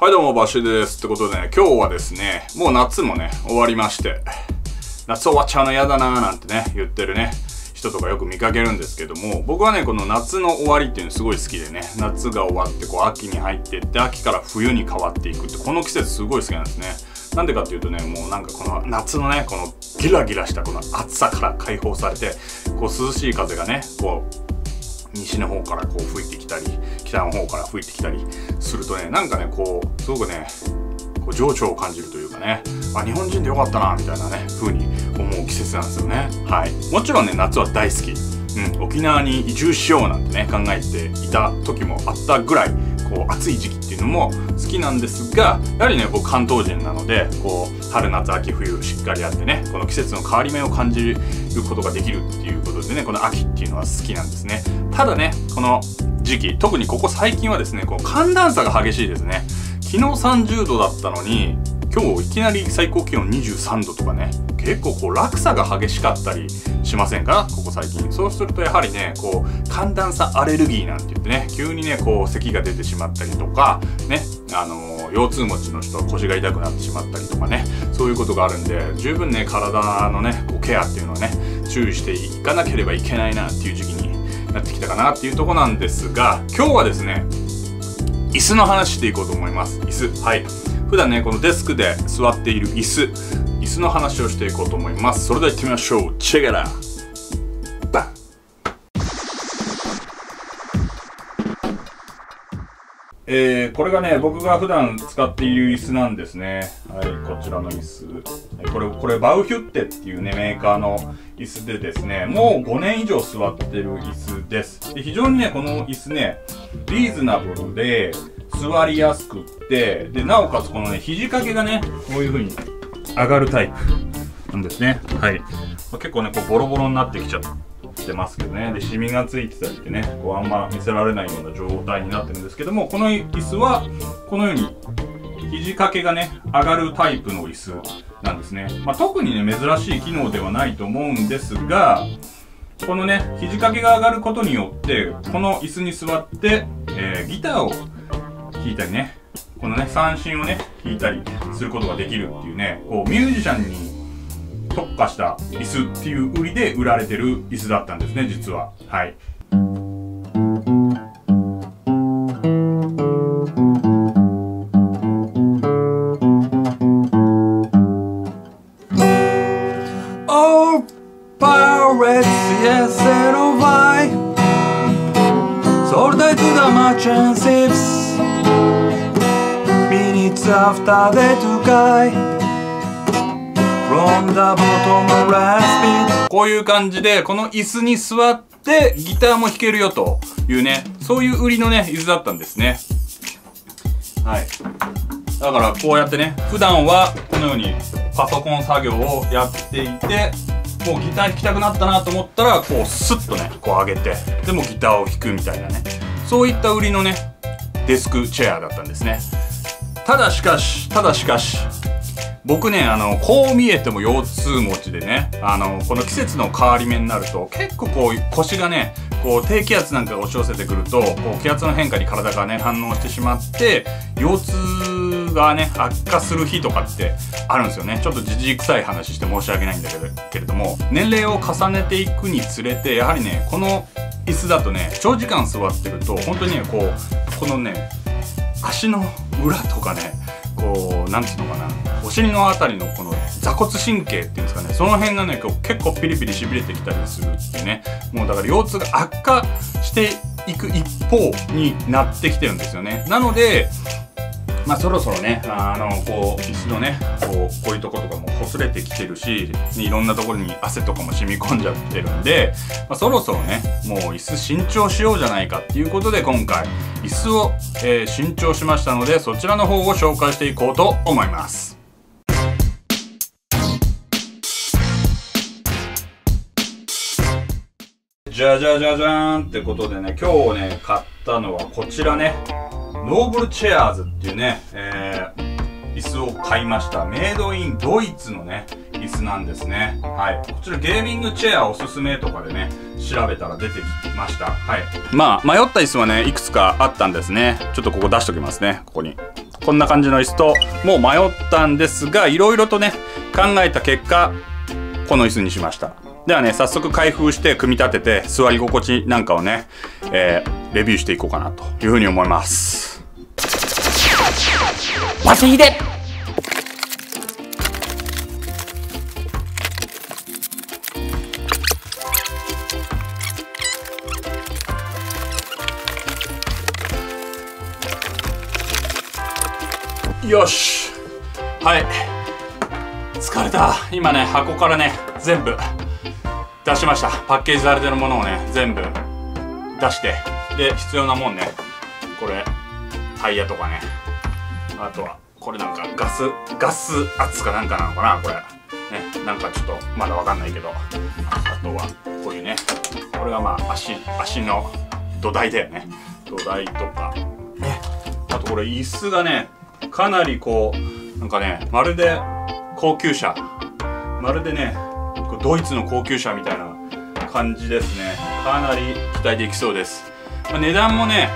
はいどうも、バシです。ってことでね、今日はですね、もう夏もね、終わりまして、夏終わっちゃうの嫌だなーなんてね、言ってるね、人とかよく見かけるんですけども、僕はね、この夏の終わりっていうのすごい好きでね、夏が終わって、こう、秋に入ってって、秋から冬に変わっていくって、この季節すごい好きなんですね。なんでかっていうとね、もうなんかこの夏のね、このギラギラしたこの暑さから解放されて、こう涼しい風がね、こう、西の方からこう吹いてきたり北の方から吹いてきたりするとねなんかねこうすごくねこう情緒を感じるというかねあ日本人でよかったなみたいなね風に思う季節なんですよね。はい。もちろんね夏は大好き。うん、沖縄に移住しようなんてね考えていた時もあったぐらいこう暑い時期いうのも好きなんですがやはりね僕関東人なのでこう春夏秋冬しっかりあってねこの季節の変わり目を感じることができるっていうことでねこの秋っていうのは好きなんですね。ただねこの時期特にここ最近はですねこう寒暖差が激しいですね。昨日30度だったのに今日いきなり最高気温23度とかね結構こう落差が激しかったりしませんか？ここ最近。そうするとやはりねこう寒暖差アレルギーなんて言ってね急にねこう咳が出てしまったりとかねあの腰痛持ちの人は腰が痛くなってしまったりとかねそういうことがあるんで十分ね体のねこうケアっていうのはね注意していかなければいけないなっていう時期になってきたかなっていうとこなんですが今日はですね椅子の話していこうと思います。椅子。はい。普段ねこのデスクで座っている椅子。子の話をしていこうと思いますそれでは行ってみましょうチェゲラバンえー、これがね、僕が普段使っている椅子なんですね。はい、こちらの椅子。これ、これ、バウヒュッテっていうね、メーカーの椅子でですね、もう5年以上座ってる椅子です。で、非常にね、この椅子ね、リーズナブルで、座りやすくって、で、なおかつこのね、肘掛けがね、こういう風に上がるタイプなんですね。はい。ま、結構ね、こうボロボロになってきちゃってますけどね。で、シミがついてたりってね、こうあんま見せられないような状態になってるんですけども、この椅子は、このように、肘掛けがね、上がるタイプの椅子なんですね。まあ、特にね、珍しい機能ではないと思うんですが、このね、肘掛けが上がることによって、この椅子に座って、えー、ギターを弾いたりね、このね、三振をね、弾いたりすることができるっていうね、こう、ミュージシャンに特化した椅子っていう売りで売られてる椅子だったんですね、実は。はい。Oh, pirates! After the two guy From the bottom last beat こういう感じでこの椅子に座ってギターも弾けるよというねそういう売りのね椅子だったんですね。はい。だからこうやってね普段はこのようにパソコン作業をやっていてもうギター弾きたくなったなと思ったらこうスッとねこう上げてでもギターを弾くみたいなね。そういった売りのねデスクチェアだったんですね。ただしかしただしかし僕ねあのこう見えても腰痛持ちでねあのこの季節の変わり目になると結構こう腰がねこう低気圧なんかが押し寄せてくるとこう気圧の変化に体がね反応してしまって腰痛がね悪化する日とかってあるんですよね。ちょっとじじい臭い話して申し訳ないんだけどけれども年齢を重ねていくにつれてやはりねこの椅子だとね長時間座ってると本当にねこうこのね足の裏とかねこうなんつうのかな。お尻の辺りのこの座骨神経っていうんですかね。その辺がね結構ピリピリしびれてきたりするっていうね。もうだから腰痛が悪化していく一方になってきてるんですよね。なのでまあそろそろね、あの、こう、椅子のね、こう、こういうとことかも擦れてきてるし、いろんなところに汗とかも染み込んじゃってるんで、まあ、そろそろね、もう椅子新調しようじゃないかっていうことで今回、椅子を、えー、新調しましたので、そちらの方を紹介していこうと思います。じゃじゃじゃじゃーんってことでね、今日ね、買ったのはこちらね。ノーブルチェアーズっていうね、えー、椅子を買いました。 Made in ドイツのね、椅子なんですね。はい。こちらゲーミングチェアおすすめとかでね、調べたら出てきました。はい。まあ、迷った椅子はね、いくつかあったんですね。ちょっとここ出しときますね、ここに。こんな感じの椅子と、もう迷ったんですが、いろいろとね、考えた結果、この椅子にしました。ではね、早速開封して組み立てて、座り心地なんかをね、えー、レビューしていこうかなというふうに思います。バスヒデよし。はい。疲れた。今ね箱からね全部。出しました。パッケージされてるものをね全部。出して。で必要なもんね。これタイヤとかね。あとはこれなんかガスガス圧かなんかなのかなこれ。ねなんかちょっとまだわかんないけど。あとはこういうねこれがまあ足足の土台だよね。土台とか。ね。あとこれ椅子がねかなりこうなんかねまるで高級車。まるでねドイツの高級車みたいな感じですね。かなり期待できそうです、まあ、値段もね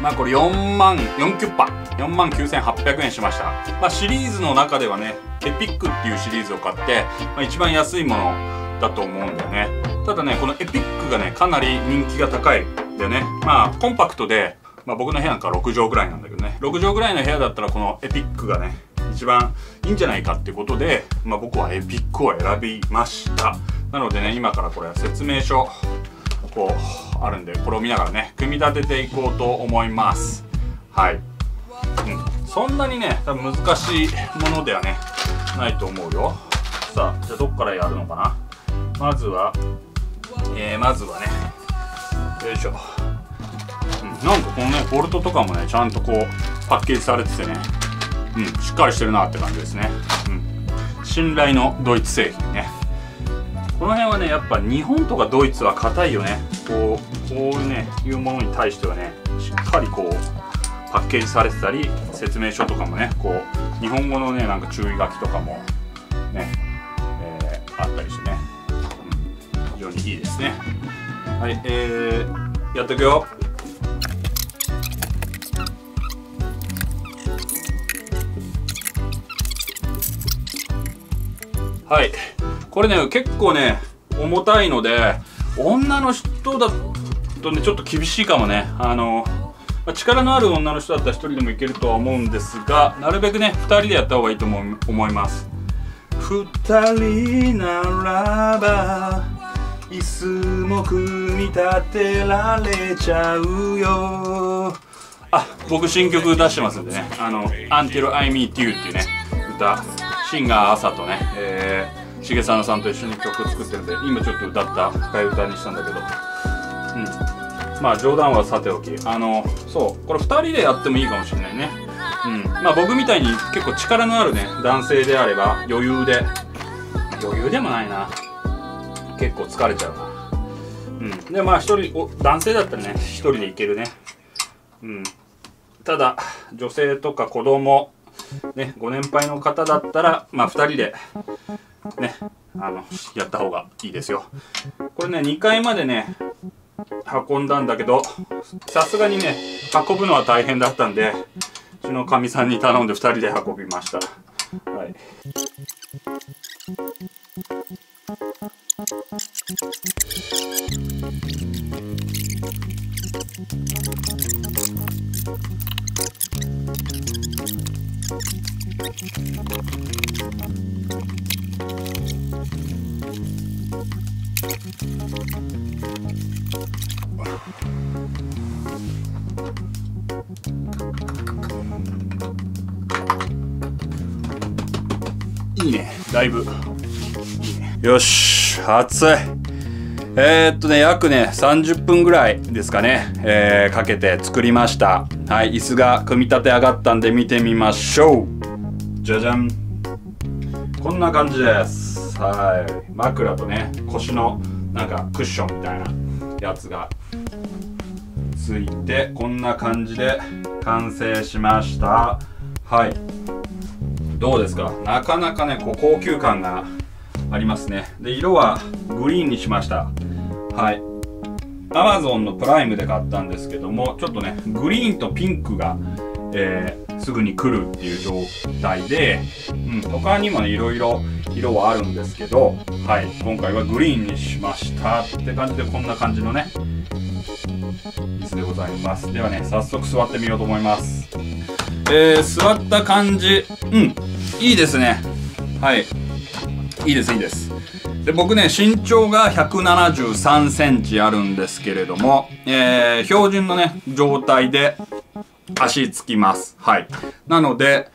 まあこれ4万4キュッパ4万9800円しました。まあシリーズの中ではねエピックっていうシリーズを買って、まあ、一番安いものだと思うんだよね。ただねこのエピックがねかなり人気が高いでね。まあコンパクトでまあ、僕の部屋なんか6畳ぐらいなんだけどね。6畳ぐらいの部屋だったらこのエピックがね一番いいんじゃないかってことで、まあ、僕はエピックを選びました。なのでね今からこれ説明書こうあるんでこれを見ながらね組み立てていこうと思います。はい、うん、そんなにね多分難しいものではねないと思うよ。さあじゃあどっからやるのかな。まずはえー、まずはねよいしょ。うんなんかこのねボルトとかもねちゃんとこうパッケージされててねうんしっかりしてるなって感じですね。うん。信頼のドイツ製品ね。この辺はねやっぱ日本とかドイツは硬いよね。こうこういうねいうものに対してはねしっかりこうパッケージされてたり説明書とかもねこう日本語のねなんか注意書きとかもね、えー、あったりしてね、うん、非常にいいですね。はいえー、やっていくよ。はい。これね結構ね重たいので女の人だとねちょっと厳しいかもね。あのまあ力のある女の人だったら1人でもいけるとは思うんですがなるべくね2人でやった方がいいと思思います。2人ならば椅子も組み立てられちゃうよ。あ僕新曲出してますんでね。あの「Until I Meet You」っていうね歌。シンガー朝とね、えー、しげさんさんと一緒に曲作ってるんで今ちょっと歌った替え歌にしたんだけど。うん。まあ冗談はさておき。あのそう。これ2人でやってもいいかもしれないね。うん。まあ僕みたいに結構力のあるね男性であれば余裕で。余裕でもないな。結構疲れちゃうな。うん。でまあ一人お男性だったらね一人でいけるね。うん。ただ女性とか子供ね、ご年配の方だったら、まあ、2人で、ね、あの、やった方がいいですよ。これね、2階までね、運んだんだけど、さすがにね、運ぶのは大変だったんで、うちのかみさんに頼んで2人で運びました。はい。いだいぶよし暑い。えー、っとね約ね30分ぐらいですかね、えー、かけて作りました。はい椅子が組み立て上がったんで見てみましょう。じゃじゃん。こんな感じです。はい。枕とね腰のなんかクッションみたいなやつがついてこんな感じで完成しました。はい。どうですか？なかなかねこう高級感がありますね。で色はグリーンにしました。はい。Amazon のプライムで買ったんですけどもちょっとねグリーンとピンクが、えー、すぐに来るっていう状態で、うん、他にもねいろいろ色はあるんですけどはい。今回はグリーンにしましたって感じでこんな感じのね椅子でございます。ではね早速座ってみようと思います。えー、座った感じ。うん。いいですね。はい。いいですいいです。で僕ね身長が173センチあるんですけれども、えー、標準のね状態で足つきます。はい。なので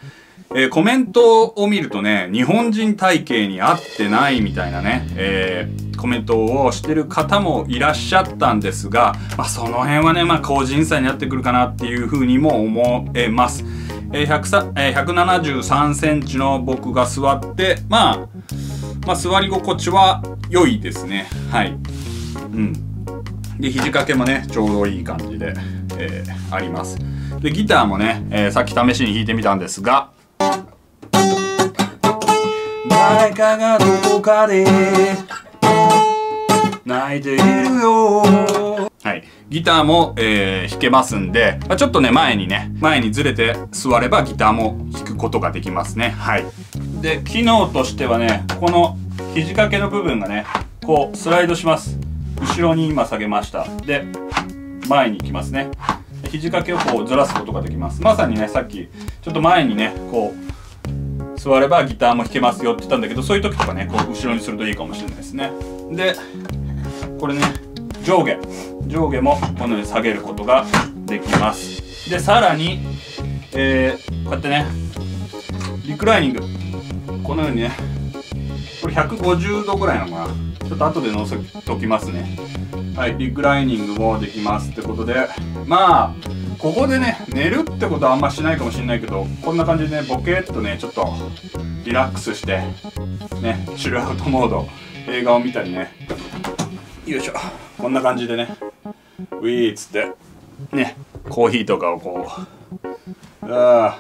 えー、コメントを見るとね、日本人体型に合ってないみたいなね、えー、コメントをしてる方もいらっしゃったんですが、まあ、その辺はね、まあ、個人差になってくるかなっていうふうにも思えます。えー、えー、173センチの僕が座って、まあ、まあ、座り心地は良いですね。はい。うん。で、肘掛けもね、ちょうどいい感じで、えー、あります。で、ギターもね、え、さっき試しに弾いてみたんですが、誰かがどこかで泣いているよはい。ギターも、えー、弾けますんで、まあ、ちょっとね、前にね、前にずれて座ればギターも弾くことができますね。はい。で、機能としてはね、この肘掛けの部分がね、こう、スライドします。後ろに今下げました。で、前に行きますね。肘掛けをこうずらすことができます。まさにね、さっき、ちょっと前にね、こう、座ればギターも弾けますよって言ったんだけどそういう時とかねこう後ろにするといいかもしれないですね。でこれね上下。上下もこのように下げることができます。でさらに、えー、こうやってねリクライニング。このようにねこれ150度ぐらいなのかな。ちょっと後で載せときますね。はいリクライニングもできますってことで。まあここでね寝るってことはあんましないかもしれないけどこんな感じでねボケっとねちょっとリラックスしてねチルアウトモード映画を見たりね。よいしょ。こんな感じでねウィーっつってねコーヒーとかをこうああ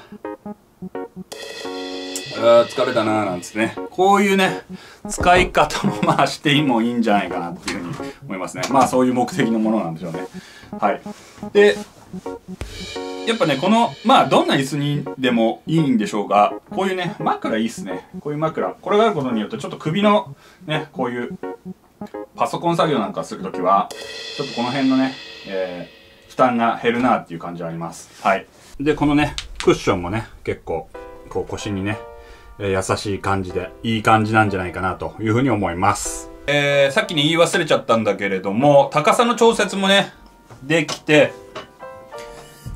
あ疲れたなーなんつってねこういうね使い方もまあしてもいいんじゃないかなっていうふうに思いますねまあそういう目的のものなんでしょうねはいでやっぱね、この、まあ、どんな椅子にでもいいんでしょうが、こういうね、枕いいっすね。こういう枕。これがあることによって、ちょっと首の、ね、こういう、パソコン作業なんかするときは、ちょっとこの辺のね、えー、負担が減るなっていう感じはあります。はい。で、このね、クッションもね、結構、こう腰にね、え、優しい感じで、いい感じなんじゃないかなというふうに思います。えー、さっきに言い忘れちゃったんだけれども、高さの調節もね、できて、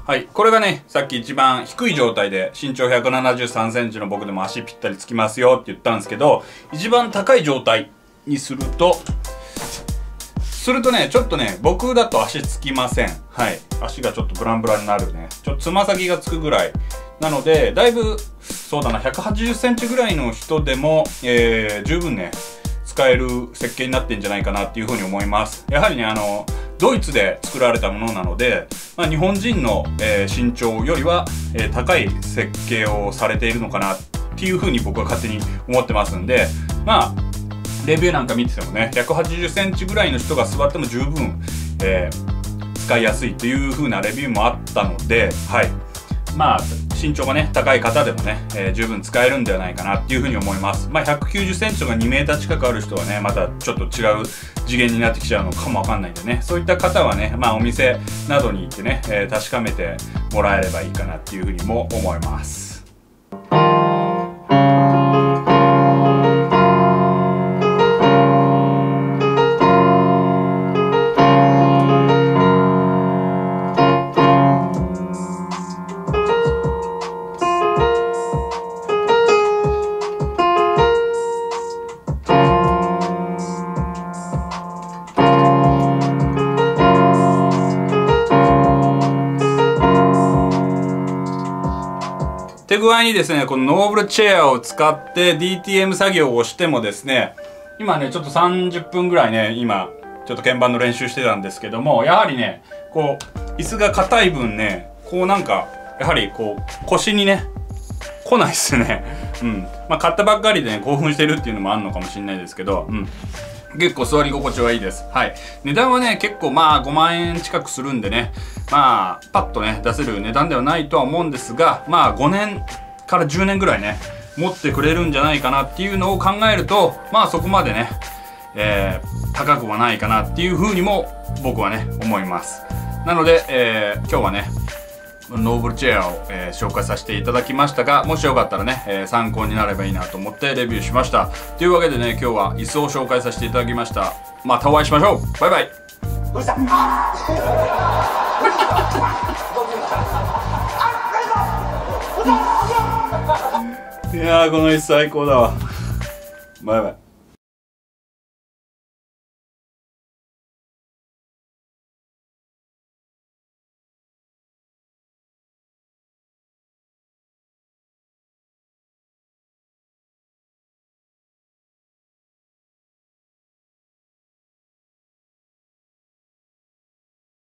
はい。これがね、さっき一番低い状態で身長173センチの僕でも足ぴったりつきますよって言ったんですけど、一番高い状態にすると、するとね、ちょっとね、僕だと足つきません。はい。足がちょっとブランブランになるね。ちょっとつま先がつくぐらい。なので、だいぶ、そうだな、180センチぐらいの人でも、えー、十分ね、使える設計になってんじゃないかなっていうふうに思います。やはりね、あの、ドイツで作られたものなので、まあ、日本人の、えー、身長よりは、えー、高い設計をされているのかなっていうふうに僕は勝手に思ってますんで、まあ、レビューなんか見ててもね、180センチぐらいの人が座っても十分、えー、使いやすいという風なレビューもあったので、はい。まあ、身長がね、高い方でもね、えー、十分使えるんではないかなっていうふうに思います。まあ、190センチとか2メーター近くある人はね、またちょっと違う次元になってきちゃうのかもわかんないんでね、そういった方はね、まあ、お店などに行ってね、えー、確かめてもらえればいいかなっていうふうにも思います。手具合にですね、このノーブルチェアを使って DTM 作業をしてもですね、今ね、ちょっと30分ぐらいね、今、ちょっと鍵盤の練習してたんですけども、やはりね、こう、椅子が硬い分ね、こうなんか、やはりこう、腰にね、来ないっすね。うん。まあ買ったばっかりでね興奮してるっていうのもあるのかもしれないですけどうん。結構座り心地はいいです。はい。値段はね、結構まあ5万円近くするんでね、まあ、パッとね、出せる値段ではないとは思うんですが、まあ5年から10年ぐらいね、持ってくれるんじゃないかなっていうのを考えると、まあそこまでね、えー、高くはないかなっていうふうにも僕はね、思います。なので、えー、今日はね、ノーブルチェアを、えー、紹介させていただきましたが、もしよかったらね、えー、参考になればいいなと思ってレビューしました。というわけでね、今日は椅子を紹介させていただきました。またお会いしましょうバイバイいやこの椅子最高だわ。バイバイ。